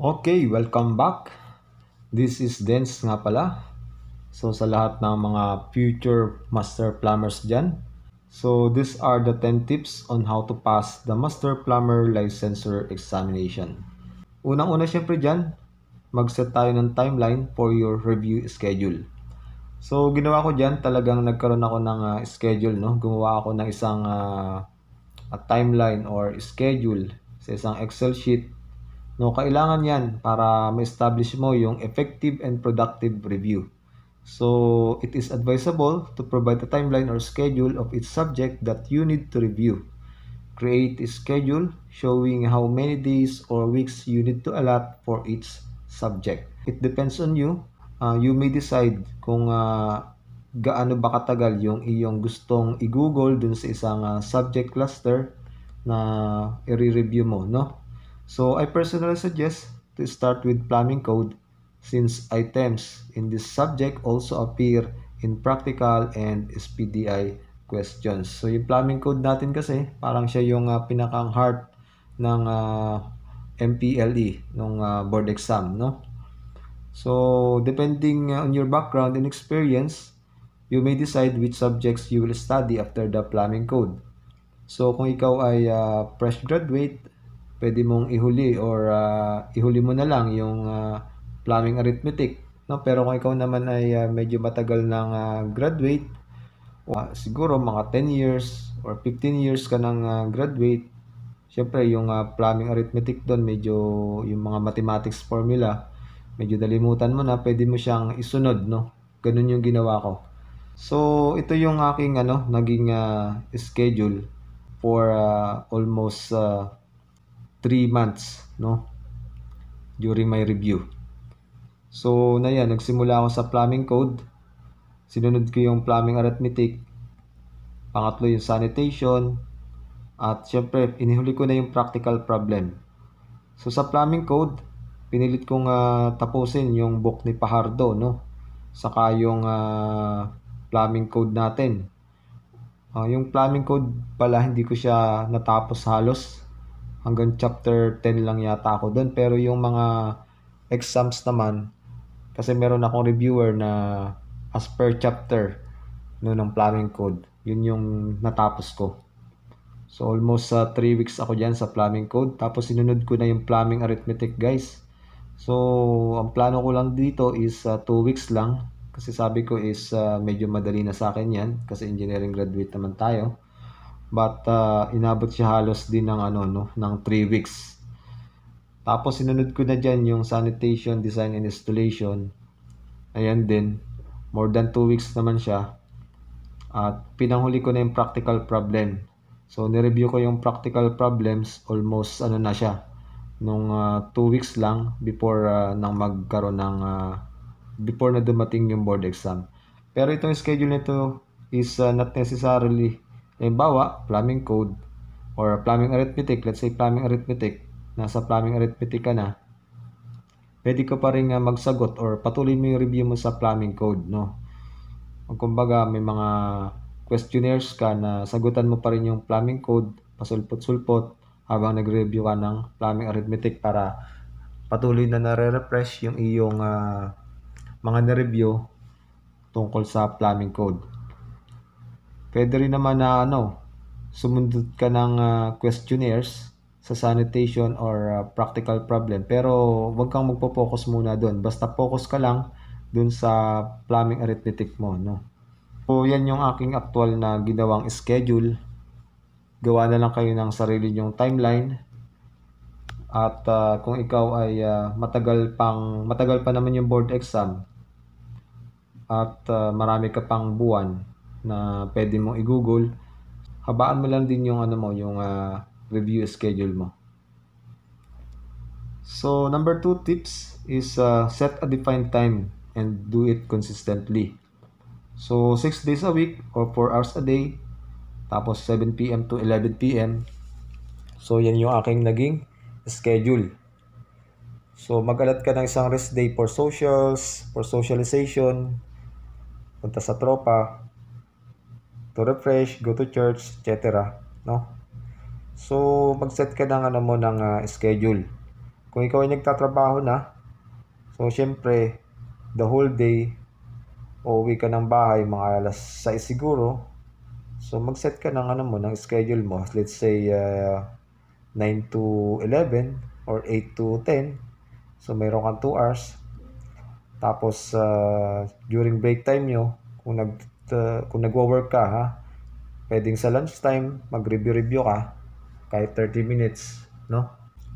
Okay, welcome back. This is Dens nga pala. So sa lahat ng mga future master plumbers dyan. So these are the 10 tips on how to pass the master plumber licensure examination. Unang-una syempre dyan, mag-set tayo ng timeline for your review schedule. So ginawa ko dyan, talagang nagkaroon ako ng uh, schedule. No? Gumawa ako ng isang uh, a timeline or schedule sa isang Excel sheet No, kailangan 'yan para ma-establish mo yung effective and productive review. So, it is advisable to provide a timeline or schedule of each subject that you need to review. Create a schedule showing how many days or weeks you need to allot for each subject. It depends on you. Uh, you may decide kung uh, gaano ba katagal yung iyong gustong i-google dun sa isang uh, subject cluster na i-review mo, no? So I personally suggest to start with plumbing code since items in this subject also appear in practical and SPDI questions. So yung plumbing code natin kasi parang siya yung uh, pinakang heart ng uh, ah, MPLE nung uh, board exam, no? So depending on your background and experience, you may decide which subjects you will study after the plumbing code. So kung ikaw ay uh, fresh graduate pwede mong ihuli or uh, ihuli mo na lang yung uh, plumbing arithmetic. No? Pero kung ikaw naman ay uh, medyo matagal ng uh, graduate, uh, siguro mga 10 years or 15 years ka ng uh, graduate, syempre yung uh, plumbing arithmetic doon, medyo yung mga mathematics formula, medyo dalimutan mo na, pwede mo siyang isunod. No? Ganun yung ginawa ko. So, ito yung aking ano, naging uh, schedule for uh, almost uh, 3 months no during my review. So na yan, nagsimula ako sa plumbing code. Sinunod ko yung plumbing arithmetic. Pangatlo yung sanitation. At syempre, inihuli ko na yung practical problem. So sa plumbing code, pinilit kong uh, tapusin yung book ni Pahardo, no? Saka yung uh, plumbing code natin. Uh, yung plumbing code pala hindi ko siya natapos halos hanggang chapter 10 lang yata ako doon. Pero yung mga exams naman, kasi meron akong reviewer na as per chapter no, ng plumbing code. Yun yung natapos ko. So almost 3 uh, weeks ako dyan sa plumbing code. Tapos sinunod ko na yung plumbing arithmetic guys. So ang plano ko lang dito is 2 uh, weeks lang. Kasi sabi ko is uh, medyo madali na sa akin yan. Kasi engineering graduate naman tayo. But uh, inabot siya halos din ng ano no, ng 3 weeks. Tapos sinunod ko na diyan yung sanitation design and installation. Ayan din. More than 2 weeks naman siya. At pinanghuli ko na yung practical problem. So ni-review ko yung practical problems almost ano na siya nung 2 uh, weeks lang before uh, nang magkaroon ng uh, before na dumating yung board exam. Pero itong schedule nito is uh, not necessarily Halimbawa, plumbing code or plumbing arithmetic, let's say plumbing arithmetic, nasa plumbing arithmetic ka na, pwede ka pa rin magsagot or patuloy mo yung review mo sa plumbing code, no? Kumbaga, may mga questionnaires ka na sagutan mo pa rin yung plumbing code, pasulpot-sulpot, habang nag-review ka ng plumbing arithmetic para patuloy na nare-refresh yung iyong uh, mga na-review tungkol sa plumbing code. Pwede rin naman na ano, sumundot ka ng uh, questionnaires sa sanitation or uh, practical problem. Pero wag kang magpo-focus muna doon. Basta focus ka lang doon sa plumbing arithmetic mo, no. So yan yung aking actual na ginawang schedule. Gawa na lang kayo ng sarili nyong timeline. At uh, kung ikaw ay uh, matagal pang matagal pa naman yung board exam at uh, marami ka pang buwan na pwede mo i-google. Habaan mo lang din yung ano mo, yung uh, review schedule mo. So, number two tips is uh, set a defined time and do it consistently. So, 6 days a week or 4 hours a day. Tapos 7 p.m. to 11 p.m. So, yan yung aking naging schedule. So, magalat ka ng isang rest day for socials, for socialization, punta sa tropa, to refresh, go to church, etc. No? So, mag-set ka ng ano mo ng uh, schedule. kung ikaw ay nagtatrabaho na, so syempre, the whole day, uuwi ka ng bahay, mga alas 6 siguro, so mag-set ka ng ano mo, ng schedule mo, let's say, uh, 9 to 11, or 8 to 10, so mayroon kang 2 hours, tapos, uh, during break time nyo, kung nag uh, kung nagwo-work ka ha, pwedeng sa lunchtime mag-review-review ka kahit 30 minutes, no?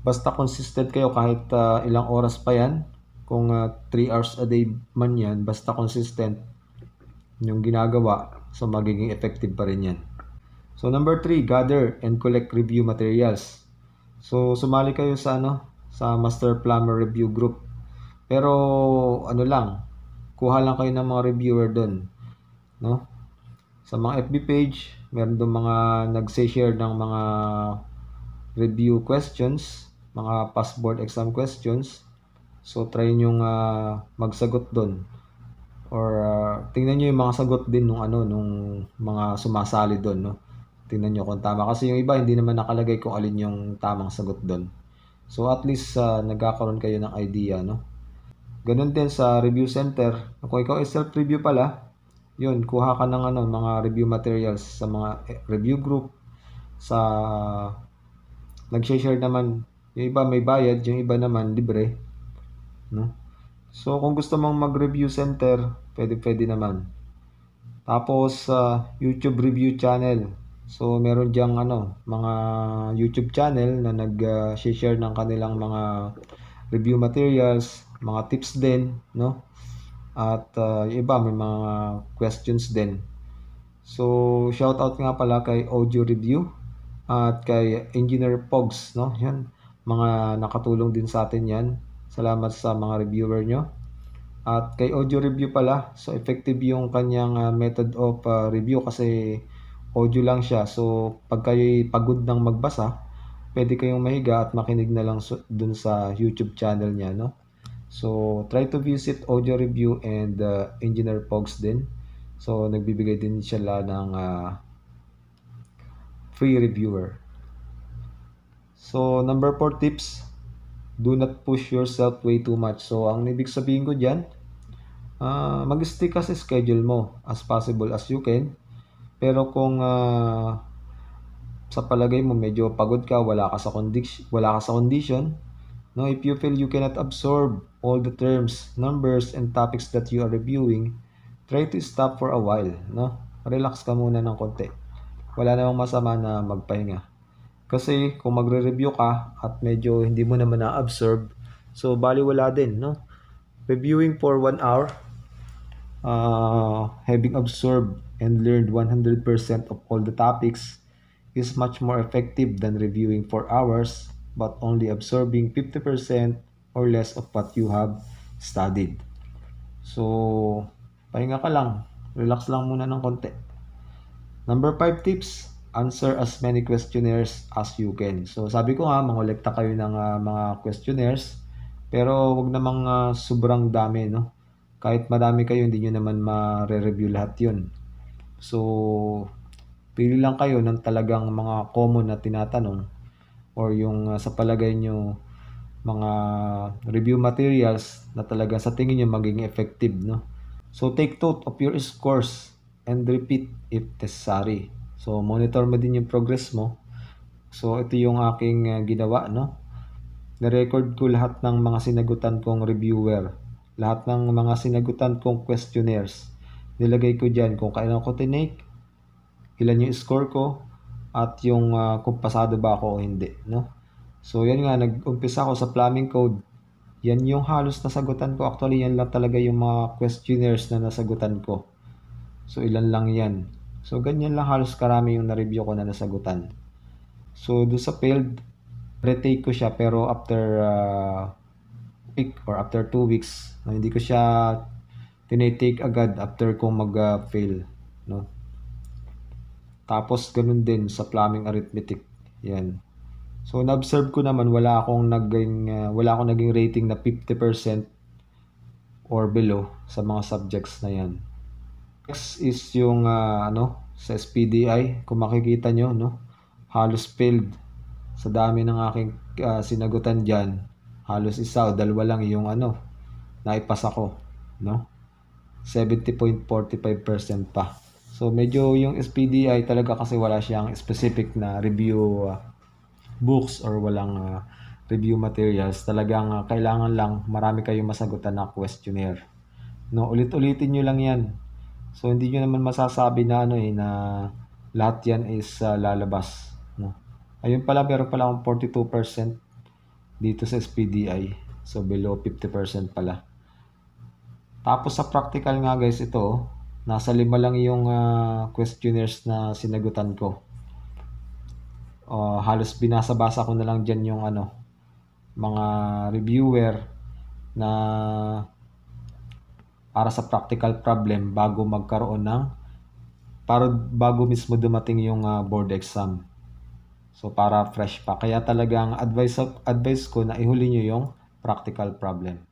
Basta consistent kayo kahit uh, ilang oras pa yan, kung 3 uh, hours a day man yan, basta consistent yung ginagawa, so magiging effective pa rin yan. So number 3, gather and collect review materials. So sumali kayo sa ano, sa Master Plumber Review Group. Pero ano lang, kuha lang kayo ng mga reviewer doon no? Sa mga FB page, meron doon mga nagse-share ng mga review questions, mga past board exam questions. So try niyo uh, magsagot doon. Or uh, tingnan niyo yung mga sagot din nung ano nung mga sumasali doon, no? Tingnan niyo kung tama kasi yung iba hindi naman nakalagay kung alin yung tamang sagot doon. So at least uh, nagkakaroon kayo ng idea, no? Ganun din sa review center. Kung ikaw ay self-review pala, yun, kuha ka ng ano, mga review materials sa mga eh, review group, sa nag-share naman, yung iba may bayad, yung iba naman libre, no? So, kung gusto mong mag-review center, pwede pwede naman. Tapos, uh, YouTube review channel. So, meron diyang ano, mga YouTube channel na nag-share uh, ng kanilang mga review materials, mga tips din, no? At uh, iba may mga questions din. So, shout out nga pala kay Audio Review at kay Engineer Pogs, no? Yan, mga nakatulong din sa atin 'yan. Salamat sa mga reviewer nyo. At kay Audio Review pala, so effective yung kanyang uh, method of uh, review kasi audio lang siya. So, pag kayo pagod ng magbasa, pwede kayong mahiga at makinig na lang dun sa YouTube channel niya, no? So, try to visit Audio Review and uh, Engineer Pogs din. So, nagbibigay din sila ng uh, free reviewer. So, number 4 tips, do not push yourself way too much. So, ang ibig sabihin ko dyan, uh, mag-stick ka sa schedule mo as possible as you can. Pero kung uh, sa palagay mo medyo pagod ka, wala ka sa condition, wala ka sa condition, no, if you feel you cannot absorb all the terms, numbers, and topics that you are reviewing, try to stop for a while, no? Relax ka muna ng konti. Wala namang masama na magpahinga. Kasi kung magre-review ka at medyo hindi mo naman na-absorb, so bali wala din, no? Reviewing for 1 hour, uh, having absorbed and learned 100% of all the topics is much more effective than reviewing for hours but only absorbing 50% or less of what you have studied. So, pahinga ka lang. Relax lang muna ng konti. Number 5 tips, answer as many questionnaires as you can. So, sabi ko nga, mangolekta kayo ng uh, mga questionnaires, pero wag namang uh, sobrang dami, no? Kahit madami kayo, hindi nyo naman ma-review lahat yun. So, pili lang kayo ng talagang mga common na tinatanong or yung uh, sa palagay nyo mga review materials na talaga sa tingin nyo maging effective, no? So, take note of your scores and repeat if necessary. So, monitor mo din yung progress mo. So, ito yung aking uh, ginawa, no? Na-record ko lahat ng mga sinagutan kong reviewer. Lahat ng mga sinagutan kong questionnaires. Nilagay ko dyan kung kailan ko tinake, ilan yung score ko, at yung uh, kung pasado ba ako o hindi, no? So, yan nga, nag-umpisa ako sa plumbing code. Yan yung halos nasagutan ko. Actually, yan lang talaga yung mga questionnaires na nasagutan ko. So, ilan lang yan. So, ganyan lang halos karami yung na-review ko na nasagutan. So, do sa failed, retake ko siya pero after uh, week or after 2 weeks, hindi ko siya tinitake agad after kong mag-fail. no? Tapos, ganun din sa plumbing arithmetic. Yan. So na-observe ko naman wala akong naging uh, wala akong naging rating na 50% or below sa mga subjects na 'yan. Next is yung uh, ano sa SPDI kung makikita nyo no halos failed sa dami ng aking uh, sinagutan diyan halos isa o dalawa lang yung ano, naipasa ko, no? 70.45% pa. So medyo yung SPDI talaga kasi wala siyang specific na review uh, books or walang uh, review materials. Talagang uh, kailangan lang marami kayong masagutan na questionnaire. No, ulit-ulitin niyo lang 'yan. So hindi niyo naman masasabi na ano eh na lahat 'yan is uh, lalabas, no. Ayun pala meron pala akong 42% dito sa SPDI. So below 50% pala. Tapos sa practical nga guys ito, nasa lima lang yung uh, questionnaires na sinagutan ko. Uh, halos binasa-basa ko na lang dyan yung ano, mga reviewer na para sa practical problem bago magkaroon ng para bago mismo dumating yung uh, board exam. So para fresh pa. Kaya talagang advice advice ko na ihuli niyo yung practical problem.